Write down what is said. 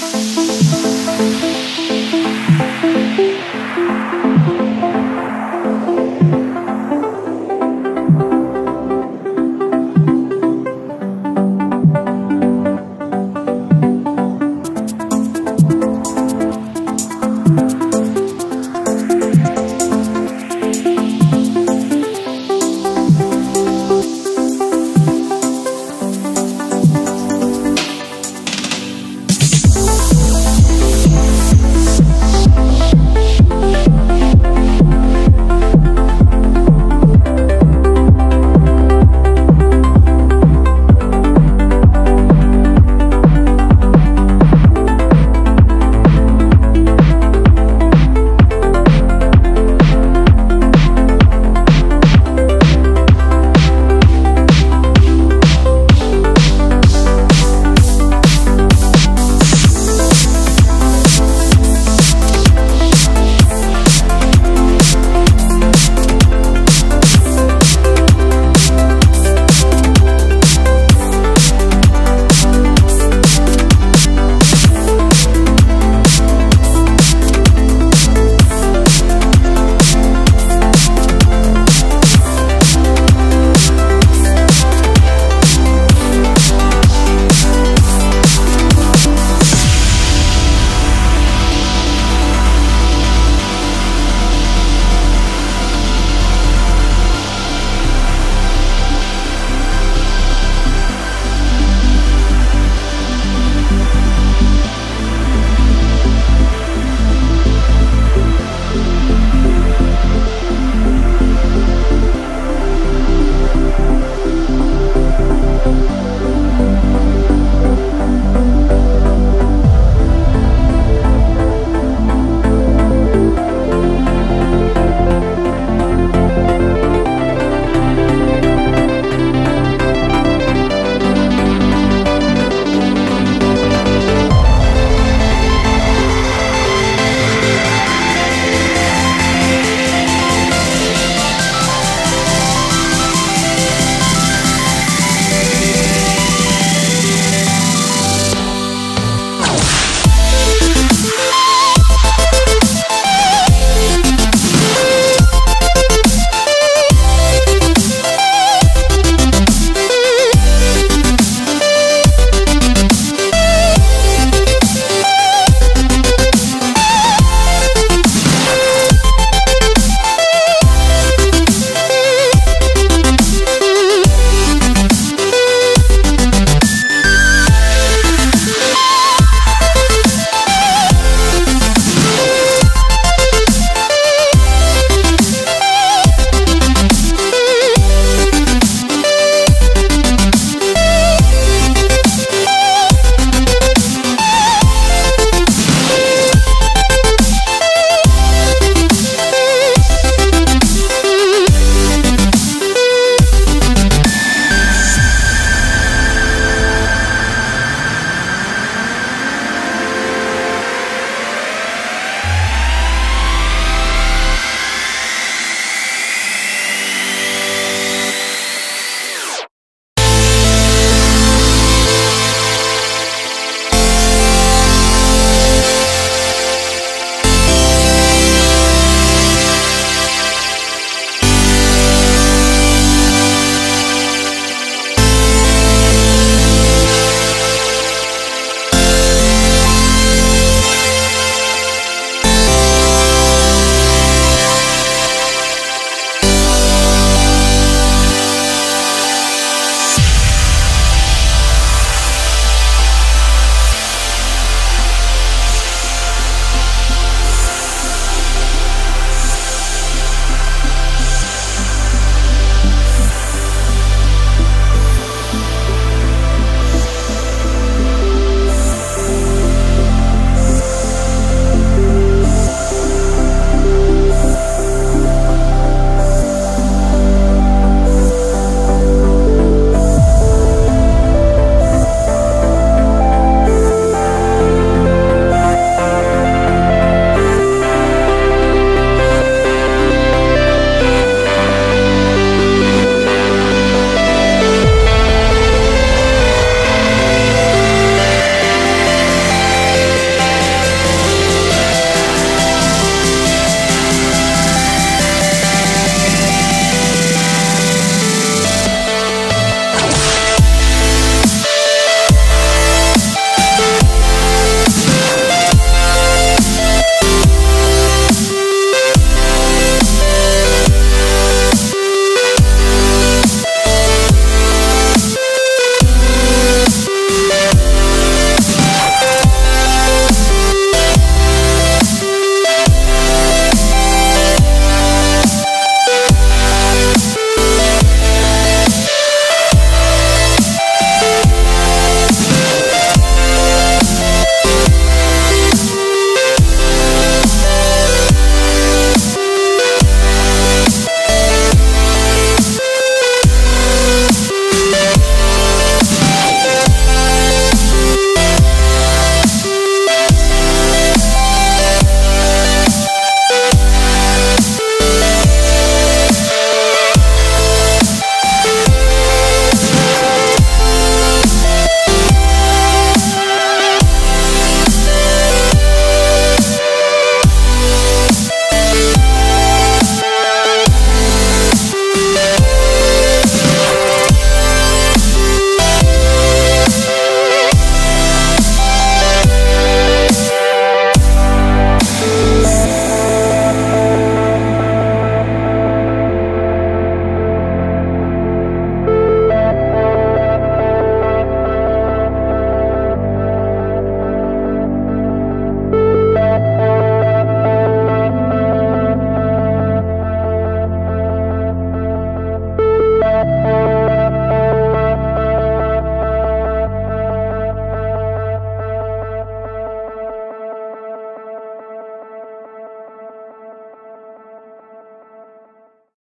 Música